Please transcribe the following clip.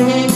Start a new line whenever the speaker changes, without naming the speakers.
Mm-hmm.